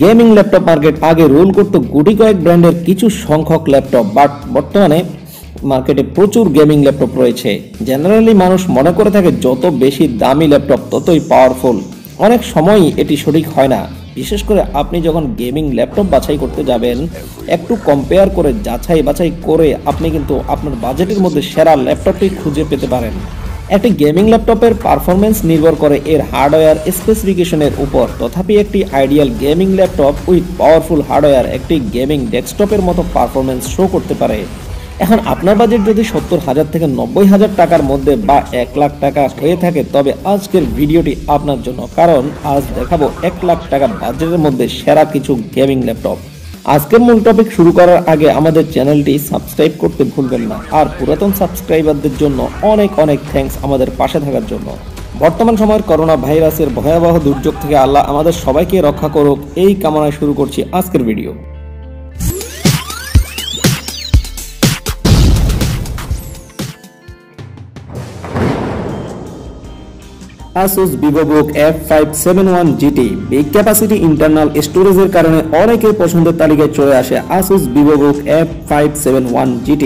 Gaming laptop market আগে rule করতো গুটি কয়েক ব্র্যান্ডের কিছু সংখ্যক ল্যাপটপ, বাট বর্তমানে মার্কেটে প্রচুর গেমিং ল্যাপটপ রয়েছে। জেনারেলি মানুষ মনে করে থাকে যত বেশি দামি ল্যাপটপ, ততই পাওয়ারফুল অনেক সময়ই এটি সঠিক হয় না। বিশেষ করে আপনি যখন গেমিং ল্যাপটপ বাছাই করতে যাবেন, একটু কম্পেয়ার করে যাচাই বাছাই করে আপনি কিন্তু আপনার বাজেটের মধ্যে সেরা ল্যাপটপটি খুঁজে পেতে পারেন। একটি গেমিং ল্যাপটপের পারফরমেন্স নির্ভর করে এর হার্ডওয়্যার স্পেসিফিকেশনের উপর। তথাপি একটি ideal gaming laptop with powerful hardware একটি গেমিং ডেস্কটপের মতো পারফরমেন্স শো করতে পারে। এখন আপনার বাজেট যদি সত্তর হাজার থেকে নব্বই হাজার টাকার মধ্যে বা এক লাখ টাকা হয়ে থাকে, তবে আজকের ভিডিওটি আপনার জন্য। কারণ আজ দেখাবো এক লাখ টাকা বাজেটের মধ্যে সেরা কিছু গেমিং ল্যাপটপ। আজকের মূল টপিক শুরু করার আগে আমাদের চ্যানেলটি সাবস্ক্রাইব করতে ভুলবেন না। আর পুরাতন সাবস্ক্রাইবারদের জন্য অনেক অনেক থ্যাংকস আমাদের পাশে থাকার জন্য। বর্তমান সময়ের করোনা ভাইরাসের ভয়াবহ দুর্যোগ থেকে আল্লাহ আমাদের সবাইকে রক্ষা করুক। এই কামনায় শুরু করছি আজকের video Asus, VivoBook F571 GT big capacity internal স্টোরেজের কারণে অনেকের পছন্দের তালিকায় চলে আসে Asus, VivoBook F571 GT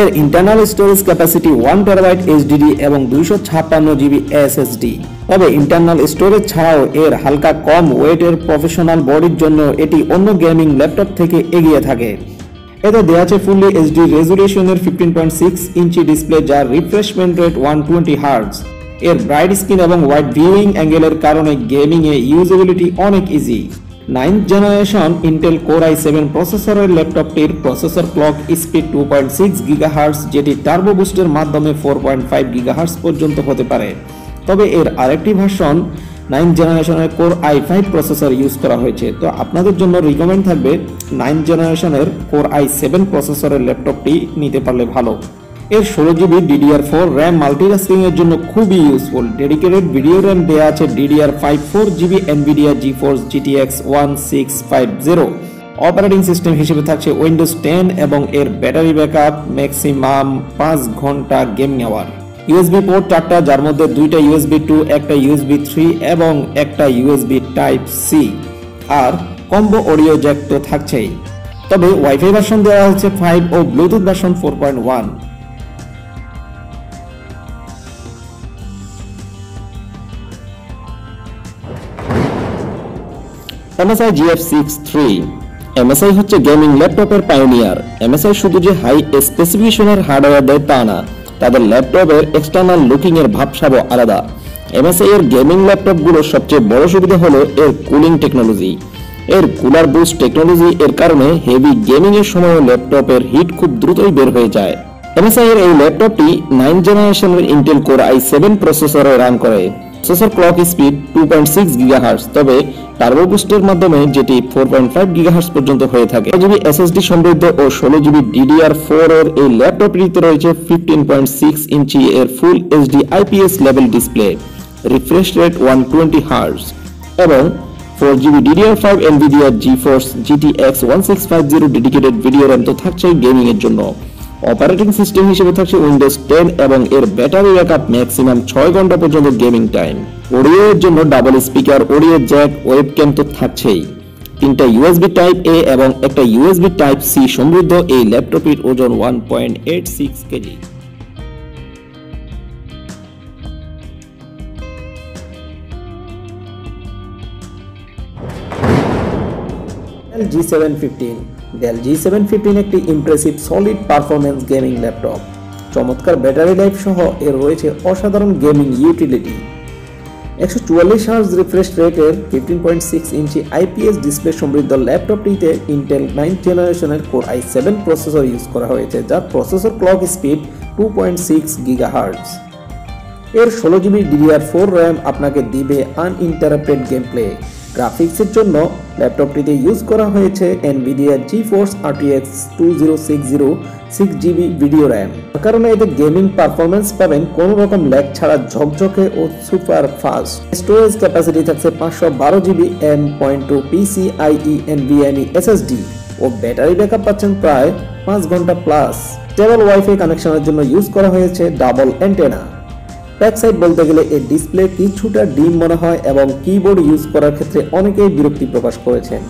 এর internal storage capacity one terabyte HDD এবং দুইশো ছাপ্পান্ন জিবি এসএসডি তবে ইন্টারনাল স্টোরেজ ছাড়াও এর হালকা কম ওয়েটের প্রফেশনাল বডির জন্য এটি অন্য গেমিং ল্যাপটপ থেকে এগিয়ে থাকে। এতে দেওয়া আছে fully HD রেজুলেশনের fifteen point six inch display যার refreshment rate one twenty hertz এর ব্রাইট স্ক্রিন এবং ওয়াইড ভিউইং অ্যাঙ্গেলের কারণে গেমিং এ ইউজেবিলিটি অনেক easy ninth generation Intel core I seven প্রসেসরের ল্যাপটপটির processor clock speed two point six gigahertz যেটি turbo বুস্টের মাধ্যমে ফোর পয়েন্ট ফাইভ গিগাহার্স পর্যন্ত হতে পারে। তবে এর আরেকটি ভার্সন নাইন জেনারেশনের core i five processor use করা হয়েছে। তো আপনাদের জন্য রিকমেন্ড থাকবে নাইন জেনারেশনের কোর আই সেভেন প্রসেসরের ল্যাপটপটি নিতে পারলে ভালো। এর ষোলো GB DDR four RAM multitasking এর জন্য খুবই ইউজফুল ডেডিকেটেড ভিডিও র্যাম দেওয়া আছে DDR five four GB Nvidia GeForce GTX one six five zero operating system হিসেবে থাকছে উইন্ডোজ টেন এবং এর ব্যাটারি ব্যাকআপ ম্যাক্সিমাম পাঁচ ঘণ্টা গেমিং আওয়ার ইউএসবি পোর্ট চারটা, যার মধ্যে দুইটা ইউএসবি টু একটা ইউএসবি থ্রি এবং একটা ইউএসবি টাইপ সি আর কম্বো অডিও জ্যাক তো থাকছেই। তবে ওয়াইফাই ভার্সন দেওয়া হচ্ছে ফাইভ ও Bluetooth version four point one MSI GF63 MSI হচ্ছে গেমিং ল্যাপটপের পায়োনিয়ার MSI শুধু যে হাই স্পেসিফিকেশনের হার্ডওয়্যার দেয় তা না, তাদের ল্যাপটপের এক্সটার্নাল এর ভাবসাবও আলাদা। MSI এর গেমিং ল্যাপটপগুলোর সবচেয়ে বড় সুবিধা হলো এর কুলিং টেকনোলজি এর কুলার বুস্ট টেকনোলজি এর কারণে হেভি গেমিং এর সময় ল্যাপটপের হিট খুব দ্রুতই বের হয়ে যায়। MSI এর এই ল্যাপটপটি নাইন জেনারেশনের ইন্টেল কোর আই সেভেন প্রসেসরে রান করে। Processor clock speed two point six gigahertz তবে টার্বো বুস্টের মাধ্যমে যেটি ফোর পয়েন্ট ফাইভ গিগাহার্স পর্যন্ত হয়ে থাকে। জিবি এসএসডি সমৃদ্ধ ও ষোলো জিবি ডিডিআর ফোর এর এই ল্যাপটপটিতে রয়েছে ফিফটিন পয়েন্ট সিক্স ইঞ্চি এর full HD IPS level display refresh rate one twenty hertz এবং four GB DDR five Nvidia GeForce GTX one six five zero dedicated video RAM তো থাকছেই gaming এর জন্য। Operating system হিসেবে থাকছে Windows ten এবং এর ব্যাটারি ব্যাকআপ ম্যাক্সিমাম ছয় ঘণ্টা পর্যন্ত গেমিং টাইম অডিও এর জন্য double speaker audio jack webcam তো থাকছেই। তিনটা ইউএসবি টাইপ এ এবং একটা ইউএসবি টাইপ সি সমৃদ্ধ এই ল্যাপটপের ওজন one point eight six KG. Dell G seven fifteen fifteen একটি impressive solid performance gaming laptop চমৎকার ব্যাটারি লাইফ সহ এর রয়েছে অসাধারণ গেমিং ইউটিলিটি একশো চুয়াল্লিশ হার্স রিফ্রেশ রেটের fifteen point six inch IPS display সমৃদ্ধ ল্যাপটপটিতে ইন্টেল নাইন জেনারেশনের core i seven processor use করা হয়েছে, যার processor clock speed two point six giga hertz এর ষোলো জিবি ডিডিআর ফোর র্যাম আপনাকে দিবে আনইন্টারাপ্টেড গেম প্লে গ্রাফিক্সের জন্য ল্যাপটপটিতে ইউজ করা হয়েছে Nvidia GeForce RTX two zero six zero six GB video RAM কারণে এতে গেমিং পারফরমেন্স পাবেন কোনো রকম ল্যাগ ছাড়া ঝকঝকে ও সুপার ফাস্ট স্টোরেজ ক্যাপাসিটি থাকছে পাঁচশো বারো GB M point two PCIe NVMe SSD ও ব্যাটারি ব্যাকআপ পাচ্ছেন প্রায় পাঁচ ঘণ্টা প্লাস স্টেবল ওয়াইফাই কানেকশনের জন্য ইউজ করা হয়েছে ডাবল অ্যান্টেনা ব্যাক সাইড বলতে গেলে এর ডিসপ্লে কিছুটা ডিম মনে হয় এবং কিবোর্ড ইউজ করার ক্ষেত্রে অনেকেই বিরক্তি প্রকাশ করেছেন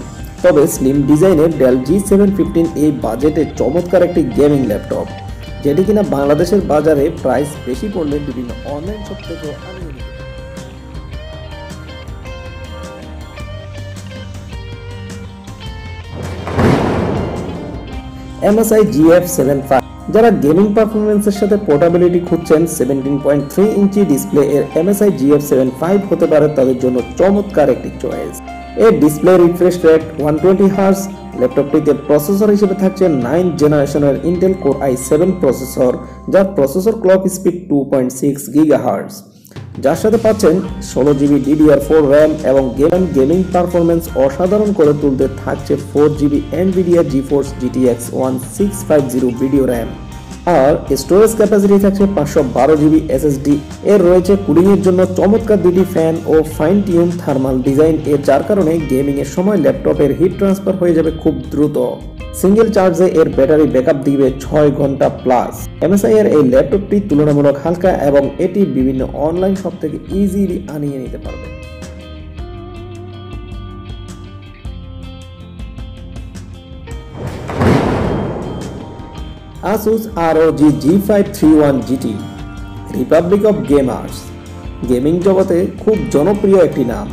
তবে স্লিম ডিজাইনের ডেল জি সেভেন ফিফটিন এই বাজেটে চমৎকার একটি গেমিং ল্যাপটপ যেটি কিনা বাংলাদেশের বাজারে প্রাইস বেশি পড়লে বিভিন্ন অনলাইন শপ থেকেও পারে। MSI GF75 যারা গেমিং পারফরমেন্সের সাথে পোর্টাবিলিটি খুঁজছেন 17.3 ইঞ্চি ডিসপ্লে এর MSI GF75 হতে পারে তাদের জন্য চমৎকার একটি চয়েস এর ডিসপ্লে রিফ্রেশ রেট 120 হার্স ল্যাপটপটিতে প্রসেসর হিসেবে থাকছে নাইন জেনারেশনের Intel core i seven processor যার প্রসেসর ক্লক স্পিড 2.6 গিগাহার্টজ যার সাথে পাচ্ছেন ষোলো জিবি ডিডিআর ফোর র্যাম এবং গেম গেমিং পারফরমেন্স অসাধারণ করে তুলতে থাকছে four GB Nvidia GeForce GTX one six five zero video RAM আর স্টোরেজ ক্যাপাসিটি থাকছে পাঁচশো বারো জিবি এসএসডি এর রয়েছে কুলিং এর জন্য চমৎকার দুটি ফ্যান ও ফাইন টিউন থার্মাল ডিজাইন এর যার কারণে গেমিংয়ের সময় ল্যাপটপের হিট ট্রান্সফার হয়ে যাবে খুব দ্রুত। সিঙ্গেল চার্জে এর ব্যাটারি ব্যাকআপ দিবে ছয় ঘণ্টা প্লাস এমএসআই এর এই ল্যাপটপটি তুলনামূলক হালকা এবং এটি বিভিন্ন অনলাইন শপ থেকে ইজিলি আনিয়ে নিতে পারবে। Asus ROG G531 GT republic of gamers gaming জগতে খুব জনপ্রিয় একটি নাম।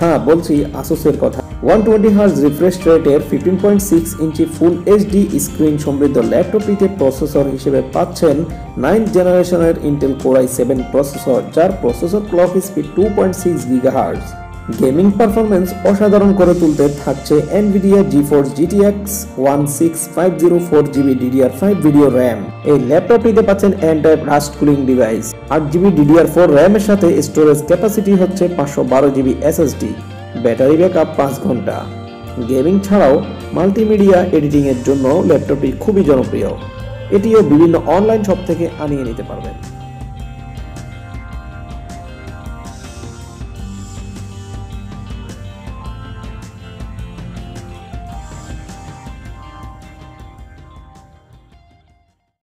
হ্যাঁ বলছি আসুসের কথা। ওয়ান টোয়েন্টি হার্স রিফ্রেশ রেটের fifteen point six inch full HD screen সমৃদ্ধ ল্যাপটপটিতে প্রসেসর হিসেবে পাচ্ছেন নাইন্থ জেনারেশনের Intel core i seven processor যার processor clock speed two point six gigahertz gaming performance অসাধারণ করে তুলতে থাকছে zero four GB DDR five video RAM এই ল্যাপটপটিতে পাচ্ছেন রাস্ট কুলিং ডিভাইস আট জিবি ডিডিআর ফোর র্যামের সাথে স্টোরেজ ক্যাপাসিটি হচ্ছে পাঁচশো বারো জিবি এসএসডি ব্যাটারি ব্যাকআপ পাঁচ ঘণ্টা। গেমিং ছাড়াও মাল্টিমিডিয়া এডিটিংয়ের জন্য ল্যাপটপটি খুবই জনপ্রিয়। এটিও বিভিন্ন অনলাইন শপ থেকে আনিয়ে নিতে পারবেন।